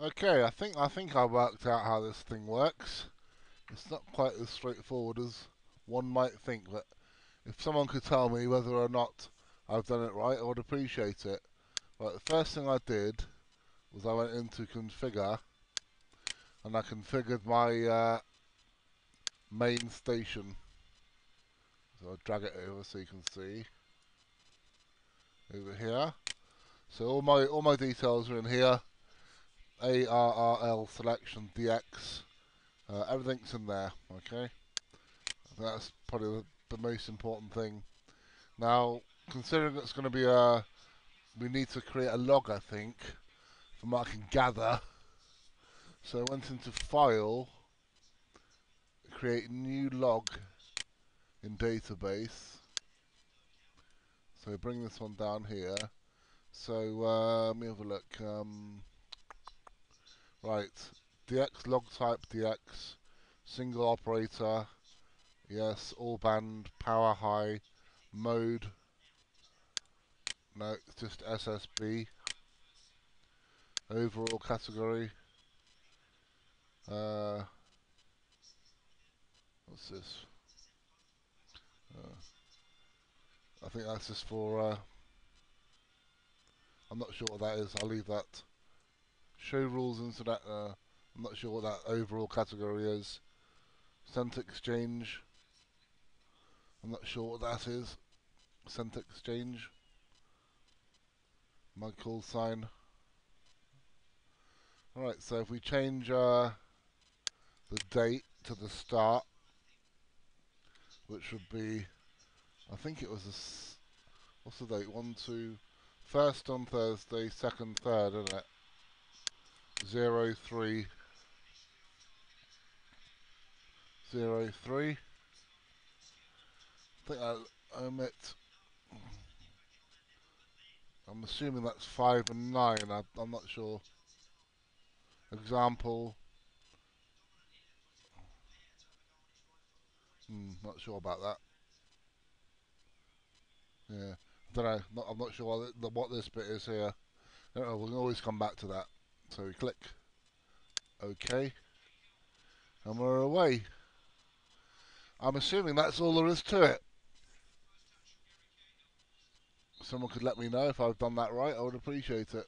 Okay, I think I think I worked out how this thing works. It's not quite as straightforward as one might think, but if someone could tell me whether or not I've done it right, I would appreciate it. Right, the first thing I did was I went into configure and I configured my uh, main station. So I'll drag it over so you can see over here. So all my all my details are in here. ARRL selection DX. Uh, everything's in there. Okay, that's probably the, the most important thing. Now, considering it's going to be a, we need to create a log, I think, from what I can gather. So I went into File, create new log in database. So bring this one down here. So uh, let me have a look. Um, right, DX log type DX, single operator, yes, all band, power high, mode, no, it's just SSB, overall category, uh, what's this? Uh, I think that's just for, uh, I'm not sure what that is, I'll leave that. Show rules into that, uh, I'm not sure what that overall category is. Sent Exchange, I'm not sure what that is. Sent Exchange. My call sign. Alright, so if we change uh, the date to the start, which would be, I think it was a, what's the date? One, two, first on Thursday, second, third, isn't it? Zero, three, zero, three. I think I'll omit. I'm assuming that's five and nine. I, I'm not sure. Example. Hmm, not sure about that. Yeah, I don't know. Not, I'm not sure what, what this bit is here. Know, we can always come back to that. So we click OK, and we're away. I'm assuming that's all there is to it. Someone could let me know if I've done that right. I would appreciate it.